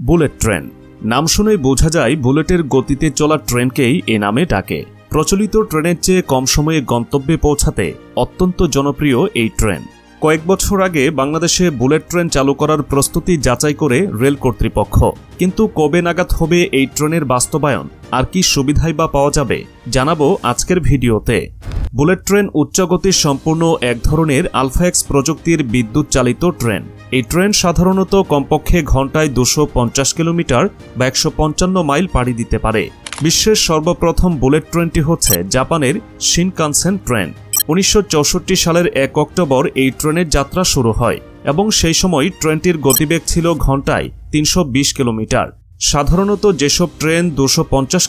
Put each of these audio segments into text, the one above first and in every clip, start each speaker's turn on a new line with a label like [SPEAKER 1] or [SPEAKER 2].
[SPEAKER 1] Bullet train. নাম শুনেই বোঝা যায় বুলেটের গতিতে চলা ট্রেনকেই এ নামে ডাকে। প্রচলিত ট্রেনের চেয়ে কম সময়ে গন্তব্যে পৌঁছাতে অত্যন্ত জনপ্রিয় এই ট্রেন। কয়েক বছর আগে বাংলাদেশে বুলেট ট্রেন চালু করার প্রস্তুতি যাচাই করে রেল কর্তৃপক্ষ। কিন্তু কবে নাগাদ হবে এই ট্রেনের বাস্তবায়ন? আর কি সুবিধাই বা পাওয়া যাবে? জানাব আজকের ভিডিওতে। বুলেট ট্রেন উচ্চগতির সম্পূর্ণ এক ধরনের আলফাএক্স প্রযুক্তির বিদ্যুৎ চালিত ট্রেন। এই ট্রেন সাধারণত কমপক্ষে ঘন্টায় দুশো কিলোমিটার বা একশো পঞ্চান্ন মাইল পাড়ি দিতে পারে। বিশ্বের সর্বপ্রথম বুলেট ট্রেনটি হচ্ছে জাপানের শিনকানসেন ট্রেন। উনিশশো চৌষট্টি সালের এক অক্টোবর এই ট্রেনের যাত্রা শুরু হয় এবং সেই সময় ট্রেনটির গতিবেগ ছিল ঘন্টায় তিনশো বিশ কিলোমিটার। সাধারণত যেসব ট্রেন দুশো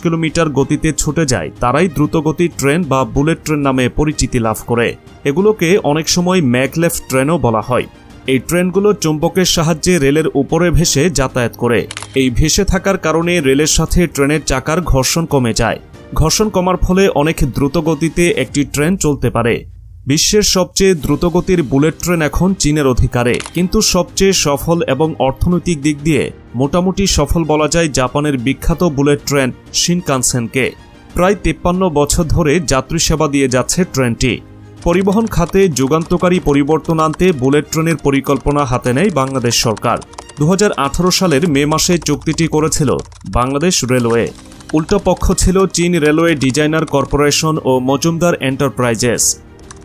[SPEAKER 1] কিলোমিটার গতিতে ছুটে যায়, তারাই দ্রুতগতি ট্রেন বা বুলেট ট্রেন নামে পরিচিতি লাভ করে। এগুলোকে অনেক সময় ম্যাকলেফ ট্রেনও বলা হয়। এই ট্রেনগুলো চুম্বকের সাহায্যে রেলের উপরে ভেসে যাতায়াত করে। এই ভেসে থাকার কারণে রেলের সাথে ট্রেনের চাকার ঘর্ষণ কমে যায়। ঘর্ষণ কমার ফলে অনেক দ্রুত গতিতে একটি ট্রেন চলতে পারে। বিশ্বের সবচেয়ে দ্রুতগতির বুলেট ট্রেন এখন চীনের অধিকারে। কিন্তু সবচেয়ে সফল এবং অর্থনৈতিক দিক দিয়ে মোটামুটি সফল বলা যায় জাপানের বিখ্যাত বুলেট ট্রেন শিনকানসেনকে। প্রায় তেপ্পান্ন বছর ধরে যাত্রী সেবা দিয়ে যাচ্ছে ট্রেনটি। পরিবহন খাতে যুগান্তকারী পরিবর্তন আনতে বুলেট ট্রেনের পরিকল্পনা হাতে নেয় বাংলাদেশ সরকার। দু হাজার আঠারো সালের মে মাসে চুক্তিটি করেছিল বাংলাদেশ রেলওয়ে। উল্টো পক্ষ ছিল চীন রেলওয়ে ডিজাইনার কর্পোরেশন ও Majumdar enterprises.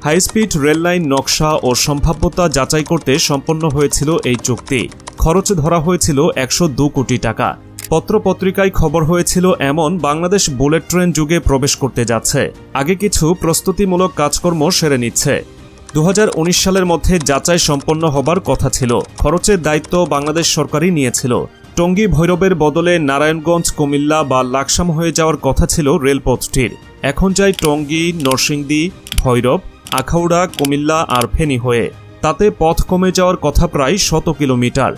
[SPEAKER 1] High speed, rail line, নকশা ও সম্ভাব্যতা যাচাই করতে সম্পন্ন হয়েছিল এই চুক্তি। খরচ ধরা হয়েছিল একশো কোটি টাকা। পত্রপত্রিকায় খবর হয়েছিল এমন, বাংলাদেশ বুলেট ট্রেন যুগে প্রবেশ করতে যাচ্ছে। আগে কিছু প্রস্তুতিমূলক কাজকর্ম সেরে নিচ্ছে। দু হাজার উনিশ সালের মধ্যে যাচাই সম্পন্ন হবার কথা ছিল। খরচের দায়িত্ব বাংলাদেশ সরকারই নিয়েছিল। টঙ্গী ভৈরবের বদলে নারায়ণগঞ্জ, কুমিল্লা বা লাকসাম হয়ে যাওয়ার কথা ছিল রেলপথটির। এখন যায় টঙ্গী, নরসিংদী, ভৈরব, আখাউড়া, কুমিল্লা আর ফেনী হয়ে। তাতে পথ কমে যাওয়ার কথা প্রায় শত কিলোমিটার।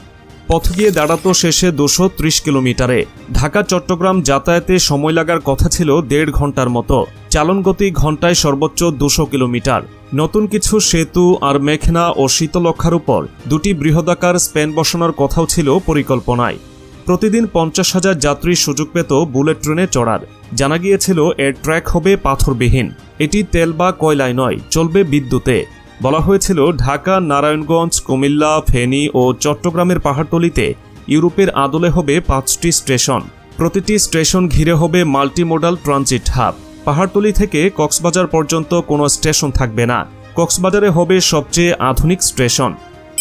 [SPEAKER 1] পথ গিয়ে দাঁড়াতো শেষে দুশো ত্রিশ কিলোমিটারে। ঢাকা, চট্টগ্রাম যাতায়াতে সময় লাগার কথা ছিল দেড় ঘণ্টার মতো। চালন গতি ঘন্টায় সর্বোচ্চ দুশো কিলোমিটার। নতুন কিছু সেতু আর মেঘনা ও শীতলক্ষার উপর দুটি বৃহদাকার স্পেন বসানোর কথাও ছিল পরিকল্পনায়। প্রতিদিন পঞ্চাশ হাজার যাত্রী সুযোগ পেত বুলেট ট্রেনে চড়ার। জানা গিয়েছিল, এর ট্র্যাক হবে পাথরবিহীন। এটি তেল বা কয়লায় নয়, চলবে বিদ্যুতে। বলা হয়েছিল, ঢাকা, নারায়ণগঞ্জ, কুমিল্লা, ফেনী ও চট্টগ্রামের পাহাড়তলিতে ইউরোপের আদলে হবে পাঁচটি স্টেশন। প্রতিটি স্টেশন ঘিরে হবে মাল্টিমোডাল ট্রানজিট হাব। পাহাড়তলি থেকে কক্সবাজার পর্যন্ত কোনো স্টেশন থাকবে না। কক্সবাজারে হবে সবচেয়ে আধুনিক স্টেশন।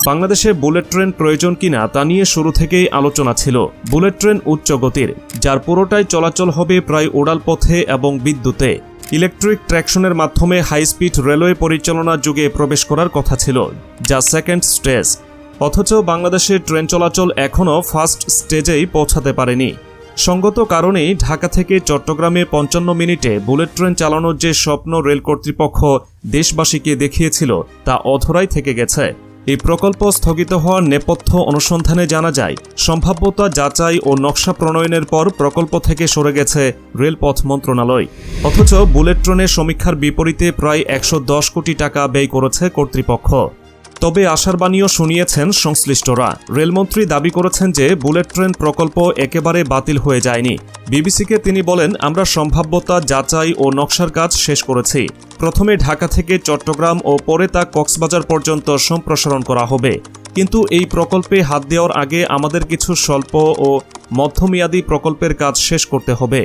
[SPEAKER 1] বাংলাদেশে বুলেট ট্রেন প্রয়োজন কিনা তা নিয়ে শুরু থেকেই আলোচনা ছিল। বুলেট ট্রেন উচ্চ গতির যার পুরোটাই চলাচল হবে প্রায় ওড়াল পথে এবং বিদ্যুতে। ইলেকট্রিক ট্র্যাকশনের মাধ্যমে হাইস্পিড রেলওয়ে পরিচালনার যুগে প্রবেশ করার কথা ছিল, যা সেকেন্ড স্টেজ। অথচ বাংলাদেশের ট্রেন চলাচল এখনও ফার্স্ট স্টেজেই পৌঁছাতে পারেনি। সঙ্গত কারণেই ঢাকা থেকে চট্টগ্রামে পঞ্চান্ন মিনিটে বুলেট ট্রেন চালানোর যে স্বপ্ন রেল কর্তৃপক্ষ দেশবাসীকে দেখিয়েছিল, তা অধরাই থেকে গেছে। এই প্রকল্প স্থগিত হওয়ার নেপথ্য অনুসন্ধানে জানা যায়, সম্ভাব্যতা যাচাই ও নকশা প্রণয়নের পর প্রকল্প থেকে সরে গেছে রেলপথ মন্ত্রণালয়। অথচ বুলেট ট্রেনের সমীক্ষার বিপরীতে প্রায় একশো দশ কোটি টাকা ব্যয় করেছে কর্তৃপক্ষ। তবে আশার বাণীও শুনিয়েছেন সংশ্লিষ্টরা। রেলমন্ত্রী দাবি করেছেন যে বুলেট ট্রেন প্রকল্প একেবারে বাতিল হয়ে যায়নি। বিবিসিকে তিনি বলেন, আমরা সম্ভাব্যতা যাচাই ও নকশার কাজ শেষ করেছি। প্রথমে ঢাকা থেকে চট্টগ্রাম ও পরে তা কক্সবাজার পর্যন্ত সম্প্রসারণ করা হবে। কিন্তু এই প্রকল্পে হাত দেওয়ার আগে আমাদের কিছু স্বল্প ও মধ্যমেয়াদী প্রকল্পের কাজ শেষ করতে হবে।